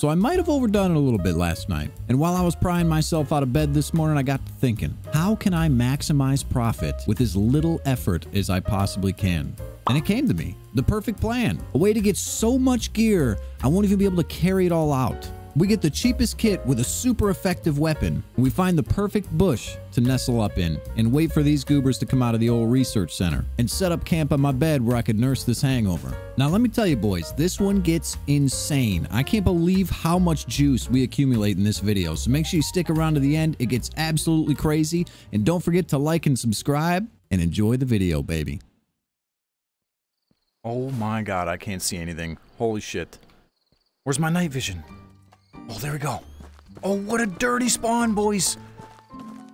So I might have overdone it a little bit last night. And while I was prying myself out of bed this morning, I got to thinking, how can I maximize profit with as little effort as I possibly can? And it came to me the perfect plan a way to get so much gear, I won't even be able to carry it all out. We get the cheapest kit with a super effective weapon. We find the perfect bush to nestle up in and wait for these goobers to come out of the old research center and set up camp on my bed where I could nurse this hangover. Now, let me tell you, boys, this one gets insane. I can't believe how much juice we accumulate in this video. So make sure you stick around to the end. It gets absolutely crazy. And don't forget to like and subscribe and enjoy the video, baby. Oh my god, I can't see anything. Holy shit. Where's my night vision? Oh, there we go. Oh, what a dirty spawn, boys.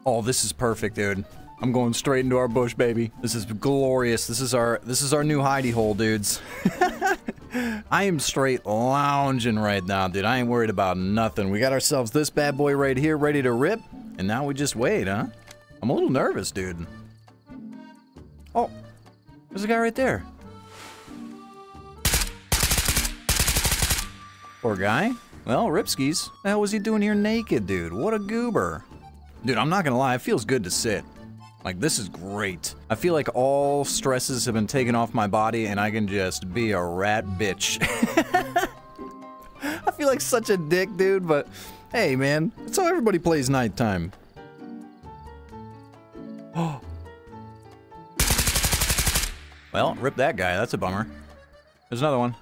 Oh, this is perfect, dude. I'm going straight into our bush, baby. This is glorious. This is our this is our new hidey hole, dudes. I am straight lounging right now, dude. I ain't worried about nothing. We got ourselves this bad boy right here, ready to rip. And now we just wait, huh? I'm a little nervous, dude. Oh, there's a guy right there. Poor guy. Well, Ripskis. The hell was he doing here naked, dude? What a goober. Dude, I'm not gonna lie, it feels good to sit. Like, this is great. I feel like all stresses have been taken off my body and I can just be a rat bitch. I feel like such a dick, dude, but hey, man, that's how everybody plays nighttime. Well, rip that guy. That's a bummer. There's another one.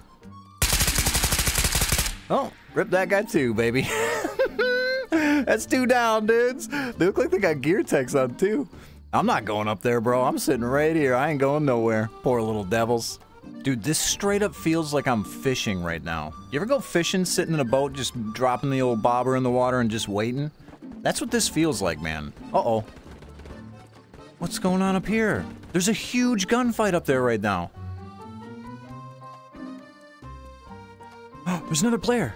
Oh, rip that guy too, baby. That's two down, dudes. They look like they got gear techs on too. I'm not going up there, bro. I'm sitting right here. I ain't going nowhere. Poor little devils. Dude, this straight up feels like I'm fishing right now. You ever go fishing, sitting in a boat, just dropping the old bobber in the water and just waiting? That's what this feels like, man. Uh-oh. What's going on up here? There's a huge gunfight up there right now. There's another player.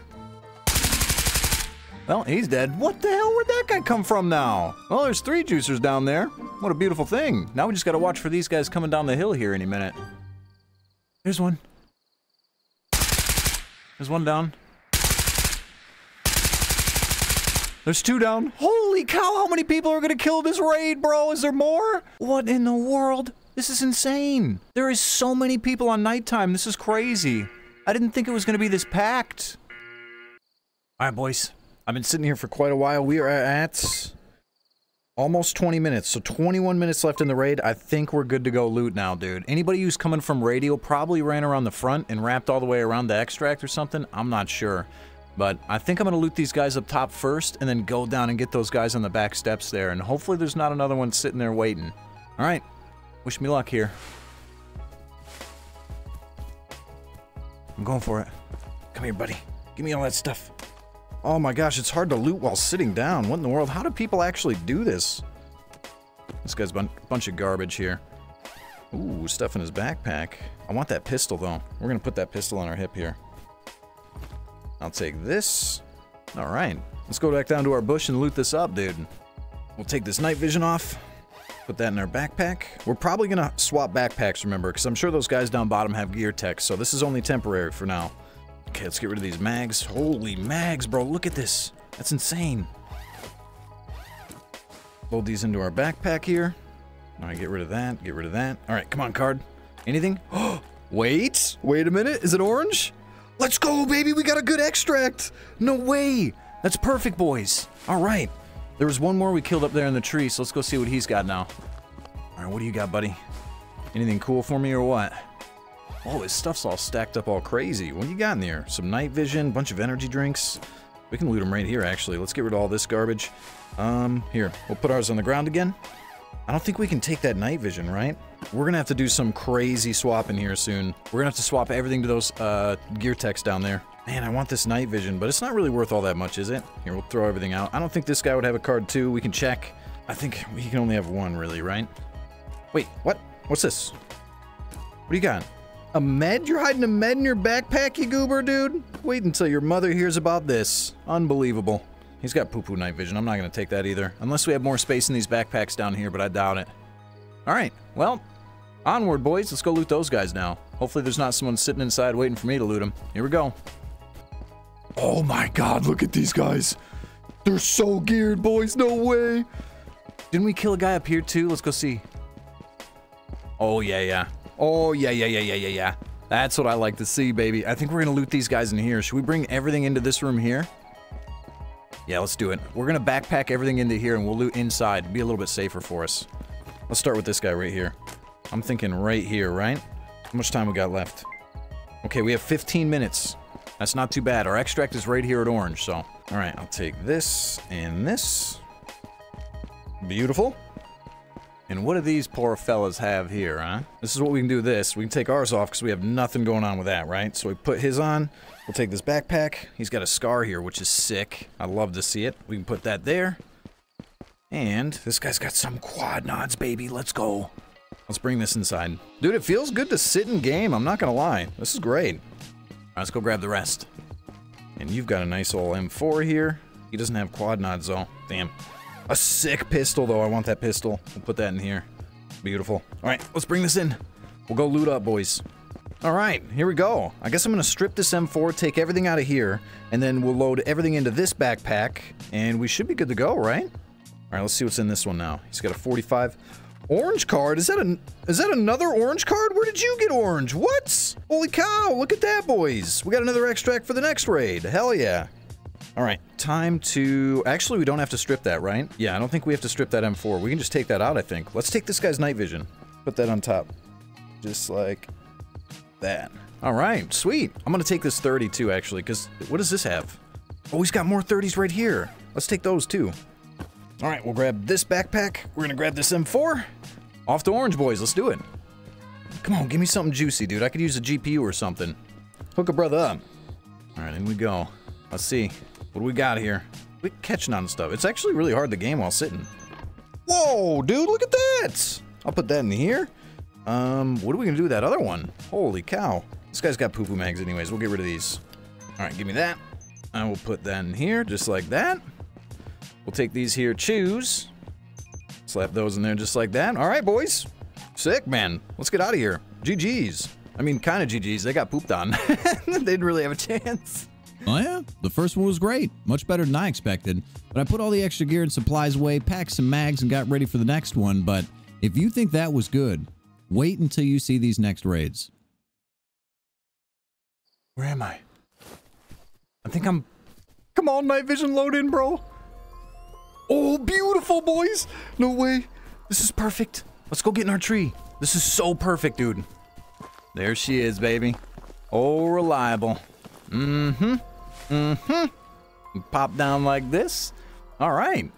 Well, he's dead. What the hell? Where'd that guy come from now? Well, there's three juicers down there. What a beautiful thing. Now we just gotta watch for these guys coming down the hill here any minute. There's one. There's one down. There's two down. Holy cow, how many people are gonna kill this raid, bro? Is there more? What in the world? This is insane. There is so many people on nighttime. This is crazy. I didn't think it was gonna be this packed. Alright, boys. I've been sitting here for quite a while. We are at almost 20 minutes, so 21 minutes left in the raid. I think we're good to go loot now, dude. Anybody who's coming from radio probably ran around the front and wrapped all the way around the extract or something. I'm not sure. But I think I'm going to loot these guys up top first and then go down and get those guys on the back steps there. And hopefully there's not another one sitting there waiting. All right. Wish me luck here. I'm going for it. Come here, buddy. Give me all that stuff. Oh my gosh, it's hard to loot while sitting down. What in the world? How do people actually do this? This guy's a bunch of garbage here. Ooh, stuff in his backpack. I want that pistol, though. We're gonna put that pistol on our hip here. I'll take this. Alright. Let's go back down to our bush and loot this up, dude. We'll take this night vision off. Put that in our backpack. We're probably gonna swap backpacks, remember, because I'm sure those guys down bottom have gear tech, so this is only temporary for now. Okay, let's get rid of these mags. Holy mags, bro. Look at this. That's insane. Load these into our backpack here. All right, get rid of that. Get rid of that. All right, come on, card. Anything? Oh, wait. Wait a minute. Is it orange? Let's go, baby. We got a good extract. No way. That's perfect, boys. All right. There was one more we killed up there in the tree, so let's go see what he's got now. All right, what do you got, buddy? Anything cool for me or what? Oh, his stuff's all stacked up all crazy. What do you got in there? Some night vision, bunch of energy drinks. We can loot them right here, actually. Let's get rid of all this garbage. Um, here. We'll put ours on the ground again. I don't think we can take that night vision, right? We're gonna have to do some crazy swapping here soon. We're gonna have to swap everything to those, uh, gear techs down there. Man, I want this night vision, but it's not really worth all that much, is it? Here, we'll throw everything out. I don't think this guy would have a card, too. We can check. I think he can only have one, really, right? Wait, what? What's this? What do you got? A med? You're hiding a med in your backpack, you goober, dude? Wait until your mother hears about this. Unbelievable. He's got poo-poo night vision. I'm not to take that either. Unless we have more space in these backpacks down here, but I doubt it. Alright, well, onward, boys. Let's go loot those guys now. Hopefully there's not someone sitting inside waiting for me to loot them. Here we go. Oh my god, look at these guys. They're so geared, boys. No way. Didn't we kill a guy up here too? Let's go see. Oh, yeah, yeah. Oh, yeah, yeah, yeah, yeah, yeah, yeah. That's what I like to see, baby. I think we're gonna loot these guys in here. Should we bring everything into this room here? Yeah, let's do it. We're gonna backpack everything into here and we'll loot inside. Be a little bit safer for us. Let's start with this guy right here. I'm thinking right here, right? How much time we got left? Okay, we have 15 minutes. That's not too bad. Our extract is right here at orange, so. Alright, I'll take this and this. Beautiful. And what do these poor fellas have here, huh? This is what we can do this. We can take ours off because we have nothing going on with that, right? So we put his on. We'll take this backpack. He's got a scar here, which is sick. I love to see it. We can put that there. And this guy's got some quad nods, baby. Let's go. Let's bring this inside. Dude, it feels good to sit in game. I'm not going to lie. This is great. Let's go grab the rest. And you've got a nice old M4 here. He doesn't have quad nods, though. Damn. A sick pistol, though. I want that pistol. We'll put that in here. Beautiful. All right, let's bring this in. We'll go loot up, boys. All right, here we go. I guess I'm going to strip this M4, take everything out of here, and then we'll load everything into this backpack, and we should be good to go, right? All right, let's see what's in this one now. He's got a 45. Orange card? Is that a is that another orange card? Where did you get orange? What? Holy cow, look at that, boys. We got another extract for the next raid. Hell yeah. All right, time to... Actually, we don't have to strip that, right? Yeah, I don't think we have to strip that M4. We can just take that out, I think. Let's take this guy's night vision. Put that on top. Just like that. All right, sweet. I'm going to take this 30 too, actually, because what does this have? Oh, he's got more 30s right here. Let's take those too. All right, we'll grab this backpack. We're going to grab this M4. Off to Orange Boys. Let's do it. Come on, give me something juicy, dude. I could use a GPU or something. Hook a brother up. All right, in we go. Let's see. What do we got here? We're catching on stuff. It's actually really hard to game while sitting. Whoa, dude, look at that! I'll put that in here. Um, what are we gonna do with that other one? Holy cow. This guy's got poo-poo mags anyways. We'll get rid of these. All right, give me that. I will put that in here, just like that. We'll take these here chews. Slap those in there just like that. All right, boys. Sick, man. Let's get out of here. GG's. I mean, kind of GG's. They got pooped on. they didn't really have a chance. Oh yeah, the first one was great. Much better than I expected. But I put all the extra gear and supplies away, packed some mags, and got ready for the next one. But if you think that was good, wait until you see these next raids. Where am I? I think I'm... Come on, night vision load in, bro. Oh, beautiful, boys. No way. This is perfect. Let's go get in our tree. This is so perfect, dude. There she is, baby. Oh, reliable. Mm-hmm. Mm-hmm. Pop down like this. All right.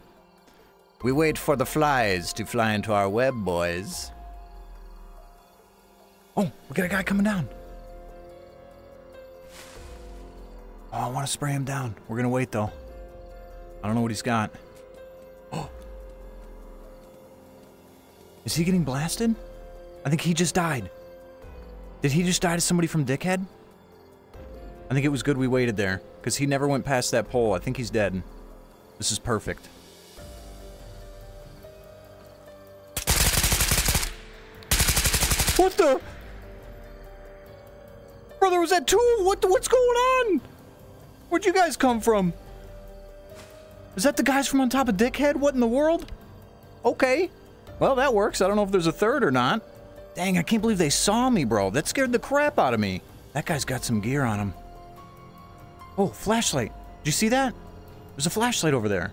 We wait for the flies to fly into our web, boys. Oh, we got a guy coming down. Oh, I want to spray him down. We're going to wait, though. I don't know what he's got. Oh. Is he getting blasted? I think he just died. Did he just die to somebody from Dickhead? I think it was good we waited there, because he never went past that pole. I think he's dead. This is perfect. What the? Brother, was that two? What what's going on? Where'd you guys come from? Is that the guys from on top of Dickhead? What in the world? Okay. Well, that works. I don't know if there's a third or not. Dang, I can't believe they saw me, bro. That scared the crap out of me. That guy's got some gear on him. Oh, flashlight. Did you see that? There's a flashlight over there.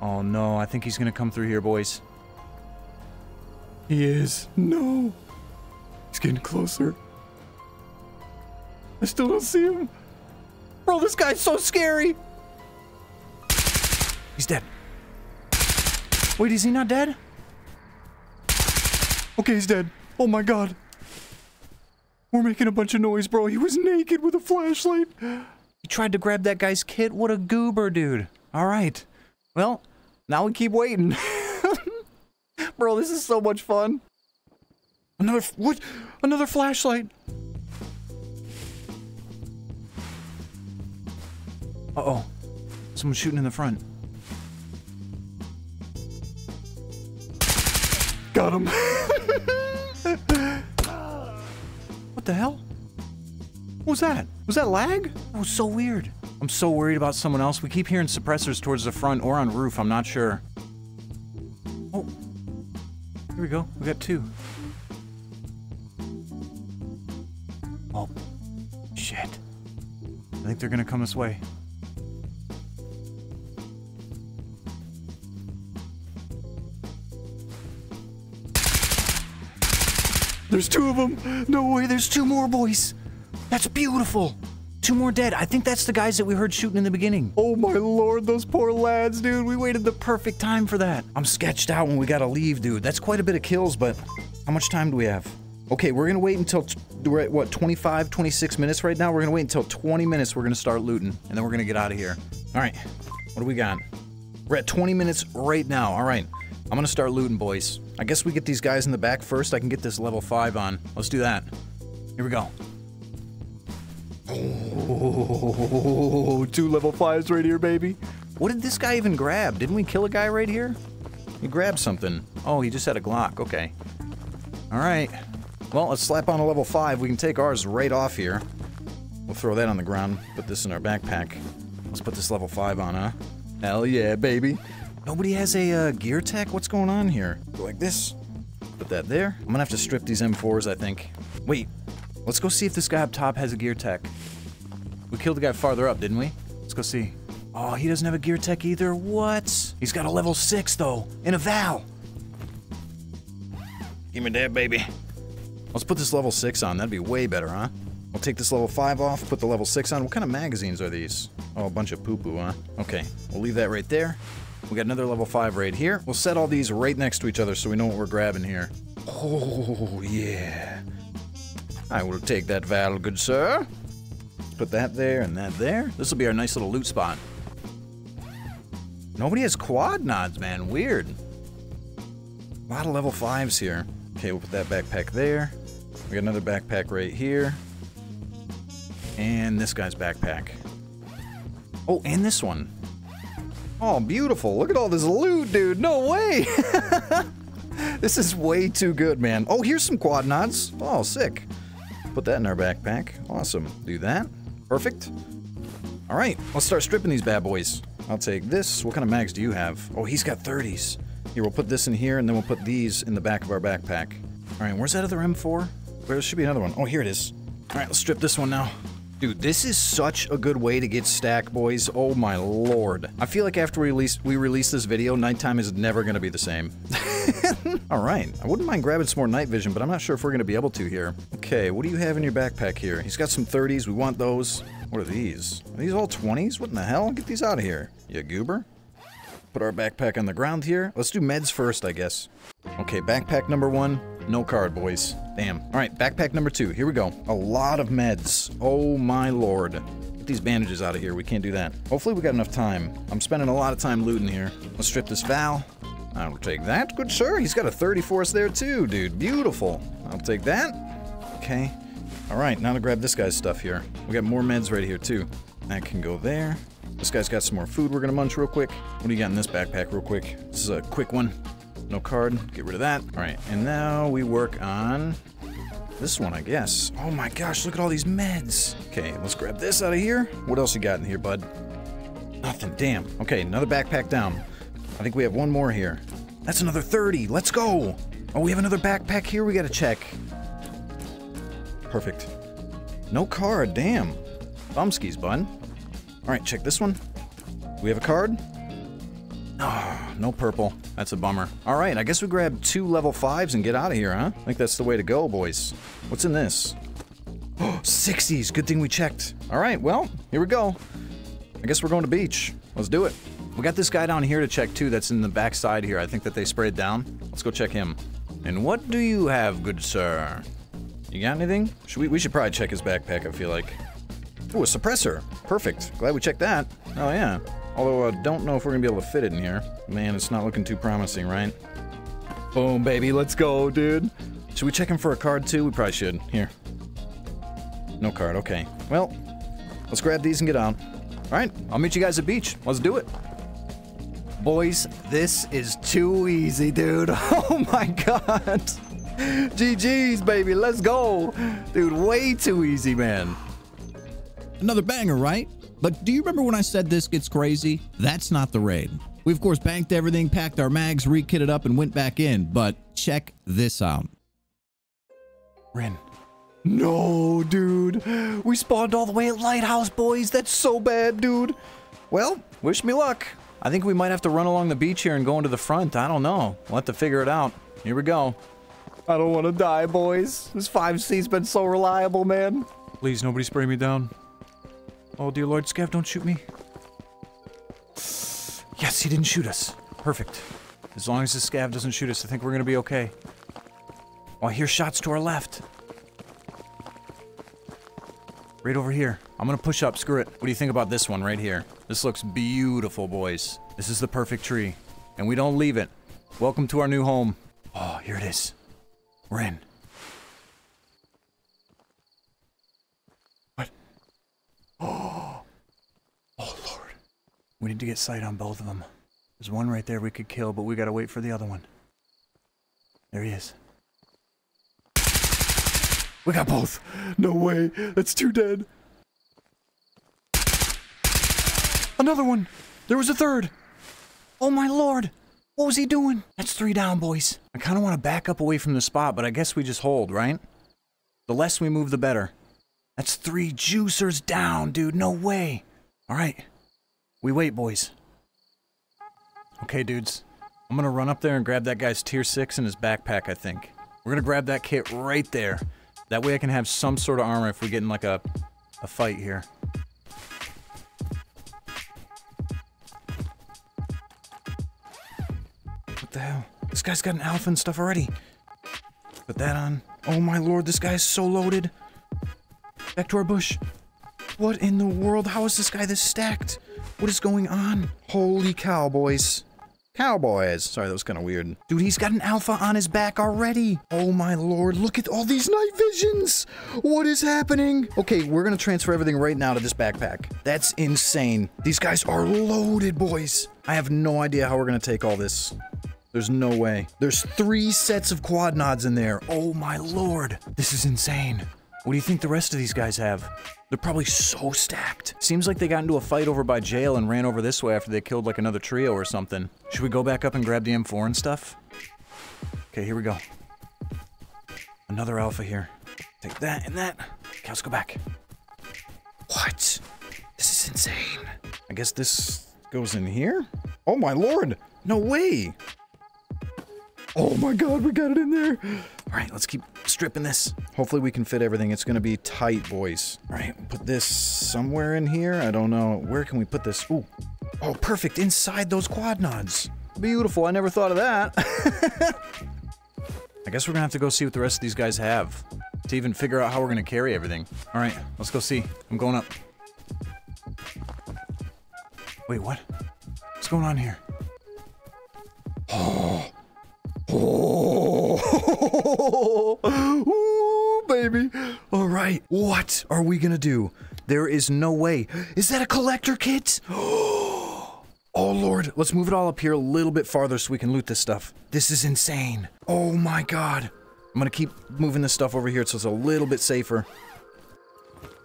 Oh no, I think he's gonna come through here, boys. He is. No. He's getting closer. I still don't see him. Bro, this guy's so scary. He's dead. Wait, is he not dead? Okay, he's dead. Oh my god. We're making a bunch of noise, bro. He was naked with a flashlight. He tried to grab that guy's kit. What a goober, dude. All right. Well, now we keep waiting. bro, this is so much fun. Another, what? Another flashlight. Uh-oh. Someone's shooting in the front. Got him. what the hell? What was that? Was that lag? That was so weird. I'm so worried about someone else. We keep hearing suppressors towards the front or on roof. I'm not sure. Oh, here we go. We got two. Oh, shit. I think they're gonna come this way. There's two of them. No way, there's two more boys. That's beautiful. Two more dead. I think that's the guys that we heard shooting in the beginning. Oh my lord, those poor lads, dude. We waited the perfect time for that. I'm sketched out when we gotta leave, dude. That's quite a bit of kills, but how much time do we have? Okay, we're gonna wait until, we're at what, 25, 26 minutes right now? We're gonna wait until 20 minutes. We're gonna start looting, and then we're gonna get out of here. All right, what do we got? We're at 20 minutes right now. All right, I'm gonna start looting, boys. I guess we get these guys in the back first. I can get this level 5 on. Let's do that. Here we go. Oh, two level 5s right here, baby. What did this guy even grab? Didn't we kill a guy right here? He grabbed something. Oh, he just had a Glock. Okay. All right. Well, let's slap on a level 5. We can take ours right off here. We'll throw that on the ground. Put this in our backpack. Let's put this level 5 on, huh? Hell yeah, baby. Nobody has a uh, gear tech? What's going on here? Go like this. Put that there. I'm gonna have to strip these M4s, I think. Wait. Let's go see if this guy up top has a gear tech. We killed the guy farther up, didn't we? Let's go see. Oh, he doesn't have a gear tech either. What? He's got a level 6, though, in a Val. Give me that, baby. Let's put this level 6 on. That'd be way better, huh? We'll take this level 5 off, put the level 6 on. What kind of magazines are these? Oh, a bunch of poo-poo, huh? Okay, we'll leave that right there. We got another level 5 right here. We'll set all these right next to each other so we know what we're grabbing here. Oh, yeah. I will take that Val, good sir. Put that there and that there. This will be our nice little loot spot. Nobody has quad nods, man. Weird. A lot of level 5s here. Okay, we'll put that backpack there. We got another backpack right here. And this guy's backpack. Oh, and this one. Oh, beautiful. Look at all this loot, dude. No way. this is way too good, man. Oh, here's some quad nods. Oh, sick. Put that in our backpack. Awesome. Do that. Perfect. All right, let's start stripping these bad boys. I'll take this. What kind of mags do you have? Oh, he's got 30s. Here, we'll put this in here, and then we'll put these in the back of our backpack. All right, where's that other M4? There should be another one. Oh, here it is. All right, let's strip this one now. Dude, this is such a good way to get stack, boys. Oh my lord. I feel like after we release, we release this video, nighttime is never to be the same. All right, I wouldn't mind grabbing some more night vision, but I'm not sure if we're to be able to here. Okay, what do you have in your backpack here? He's got some 30s. We want those. What are these? Are these all 20s? What in the hell? Get these out of here, you goober. Put our backpack on the ground here. Let's do meds first, I guess. Okay, backpack number one. No card, boys. Damn. All right, backpack number two. Here we go. A lot of meds. Oh my lord. Get these bandages out of here. We can't do that. Hopefully we got enough time. I'm spending a lot of time looting here. Let's strip this Val. I'll take that. Good sir. He's got a 30 for us there too, dude. Beautiful. I'll take that. Okay. All right, now to grab this guy's stuff here. We got more meds right here too. That can go there. This guy's got some more food we're gonna munch real quick. What do you got in this backpack real quick? This is a quick one. No card. Get rid of that. All right, and now we work on this one, I guess. Oh my gosh, look at all these meds. Okay, let's grab this out of here. What else you got in here, bud? Nothing. Damn. Okay, another backpack down. I think we have one more here. That's another 30. Let's go. Oh, we have another backpack here we gotta check. Perfect. No card. Damn. Bumskis, bun. All right, check this one. We have a card. Oh, no purple. That's a bummer. All right, I guess we grab two level fives and get out of here, huh? I think that's the way to go, boys. What's in this? Oh, 60s. Good thing we checked. All right, well, here we go. I guess we're going to beach. Let's do it. We got this guy down here to check too that's in the back side here. I think that they sprayed down. Let's go check him. And what do you have, good sir? You got anything? Should we, we should probably check his backpack, I feel like. Ooh, a suppressor. Perfect. Glad we checked that. Oh, yeah. Although I uh, don't know if we're gonna be able to fit it in here. Man, it's not looking too promising, right? Boom, baby. Let's go, dude. Should we check him for a card, too? We probably should. Here. No card. Okay. Well, let's grab these and get out. All right. I'll meet you guys at the beach. Let's do it. Boys, this is too easy, dude. Oh, my God. GG's, baby. Let's go. Dude, way too easy, man. Another banger, right? But do you remember when I said this gets crazy? That's not the raid. We, of course, banked everything, packed our mags, re-kitted up, and went back in. But check this out. Rin. No, dude. We spawned all the way at Lighthouse, boys. That's so bad, dude. Well, wish me luck. I think we might have to run along the beach here and go into the front. I don't know. We'll have to figure it out. Here we go. I don't want to die, boys. This 5C's been so reliable, man. Please, nobody spray me down. Oh, dear Lord, Scav, don't shoot me. Yes, he didn't shoot us. Perfect. As long as the Scav doesn't shoot us, I think we're going to be okay. Oh, I hear shots to our left. Right over here. I'm gonna push up, screw it. What do you think about this one right here? This looks beautiful, boys. This is the perfect tree. And we don't leave it. Welcome to our new home. Oh, here it is. We're in. What? Oh. Oh, Lord. We need to get sight on both of them. There's one right there we could kill, but we gotta wait for the other one. There he is. We got both. No way. That's two dead. Another one. There was a third. Oh my lord. What was he doing? That's three down, boys. I kind of want to back up away from the spot, but I guess we just hold, right? The less we move, the better. That's three juicers down, dude. No way. All right. We wait, boys. Okay, dudes. I'm going to run up there and grab that guy's tier 6 in his backpack, I think. We're going to grab that kit right there. That way I can have some sort of armor if we get in like a, a fight here. The hell? This guy's got an alpha and stuff already. Put that on. Oh my lord, this guy's so loaded. Back to our bush. What in the world? How is this guy this stacked? What is going on? Holy cowboys. Cowboys. Sorry, that was kind of weird. Dude, he's got an alpha on his back already. Oh my lord, look at all these night visions. What is happening? Okay, we're gonna transfer everything right now to this backpack. That's insane. These guys are loaded, boys. I have no idea how we're gonna take all this. There's no way. There's three sets of quad nods in there. Oh my lord. This is insane. What do you think the rest of these guys have? They're probably so stacked. Seems like they got into a fight over by jail and ran over this way after they killed like another trio or something. Should we go back up and grab the M4 and stuff? Okay, here we go. Another alpha here. Take that and that. Okay, let's go back. What? This is insane. I guess this goes in here? Oh my lord! No way! Oh my god, we got it in there! Alright, let's keep stripping this. Hopefully we can fit everything. It's gonna be tight, boys. Alright, we'll put this somewhere in here. I don't know. Where can we put this? Ooh. Oh, perfect. Inside those quad nods. Beautiful. I never thought of that. I guess we're gonna have to go see what the rest of these guys have. To even figure out how we're gonna carry everything. Alright, let's go see. I'm going up. Wait, what? What's going on here? Oh. What are we to do? There is no way. Is that a collector kit? Oh, Lord. Let's move it all up here a little bit farther so we can loot this stuff. This is insane. Oh, my God. I'm to keep moving this stuff over here so it's a little bit safer.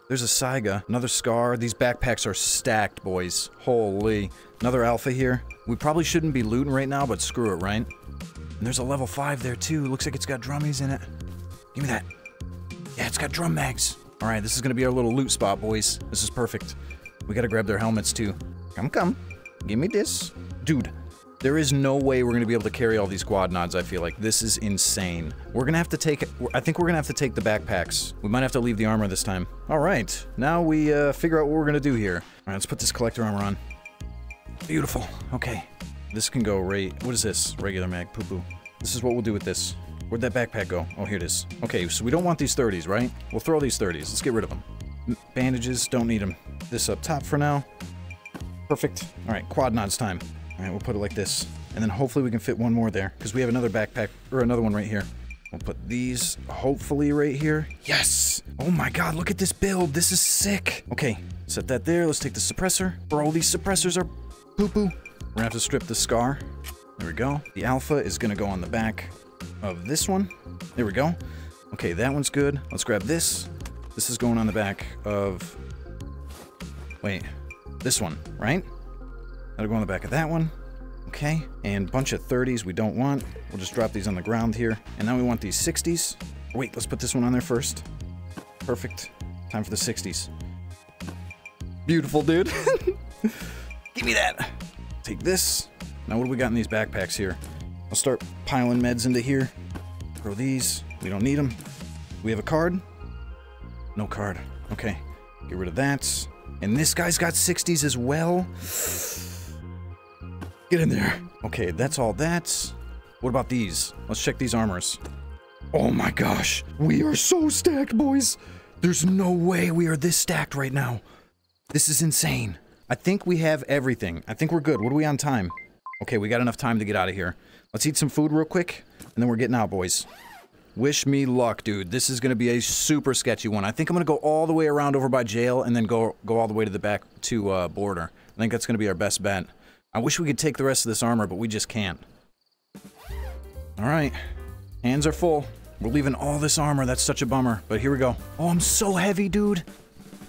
There's a Saiga, another Scar. These backpacks are stacked, boys. Holy. Another Alpha here. We probably shouldn't be looting right now, but screw it, right? And there's a level 5 there, too. Looks like it's got drummies in it. Give me that. Yeah, it's got drum mags. Alright, this is gonna be our little loot spot, boys. This is perfect. We gotta grab their helmets, too. Come, come. Give me this. Dude, there is no way we're gonna be able to carry all these quad nods, I feel like. This is insane. We're gonna have to take... I think we're gonna have to take the backpacks. We might have to leave the armor this time. Alright, now we uh, figure out what we're gonna do here. Alright, let's put this collector armor on. Beautiful. Okay. This can go right... What is this? Regular mag. Poo-poo. This is what we'll do with this. Where'd that backpack go? Oh, here it is. Okay, so we don't want these 30s, right? We'll throw these 30s. Let's get rid of them. Bandages, don't need them. This up top for now. Perfect. Alright, quad nods time. Alright, we'll put it like this. And then hopefully we can fit one more there, because we have another backpack, or another one right here. We'll put these hopefully right here. Yes! Oh my god, look at this build. This is sick. Okay, set that there. Let's take the suppressor. Bro, these suppressors are poo-poo. We're gonna have to strip the scar. There we go. The alpha is gonna go on the back of this one. There we go. Okay, that one's good. Let's grab this. This is going on the back of... Wait, this one, right? That'll go on the back of that one. Okay, and bunch of 30s we don't want. We'll just drop these on the ground here. And now we want these 60s. Wait, let's put this one on there first. Perfect. Time for the 60s. Beautiful, dude. Give me that. Take this. Now what do we got in these backpacks here? I'll start piling meds into here. Throw these. We don't need them. We have a card? No card. Okay. Get rid of that. And this guy's got 60s as well. Get in there. Okay, that's all that. What about these? Let's check these armors. Oh my gosh. We are so stacked, boys. There's no way we are this stacked right now. This is insane. I think we have everything. I think we're good. What are we on time? Okay, we got enough time to get out of here. Let's eat some food real quick, and then we're getting out, boys. Wish me luck, dude. This is going to be a super sketchy one. I think I'm going to go all the way around over by jail and then go go all the way to the back to uh, border. I think that's going to be our best bet. I wish we could take the rest of this armor, but we just can't. All right. Hands are full. We're leaving all this armor. That's such a bummer. But here we go. Oh, I'm so heavy, dude.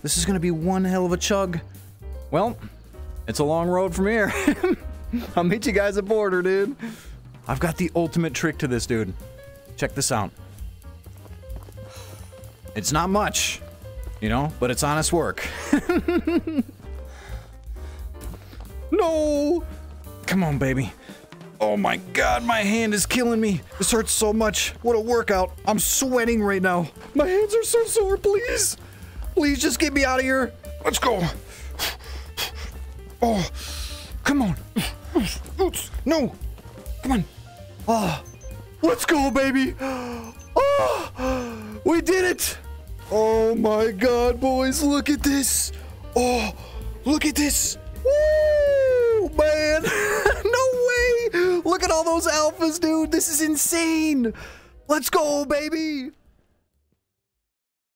This is going to be one hell of a chug. Well, it's a long road from here. I'll meet you guys at border, dude. I've got the ultimate trick to this, dude. Check this out. It's not much, you know, but it's honest work. no! Come on, baby. Oh my god, my hand is killing me. This hurts so much. What a workout. I'm sweating right now. My hands are so sore, please. Please just get me out of here. Let's go. Oh, come on. No. Come on. Oh, let's go, baby. Oh, we did it. Oh my god, boys, look at this. Oh, look at this. Woo, man. no way. Look at all those alphas, dude. This is insane. Let's go, baby.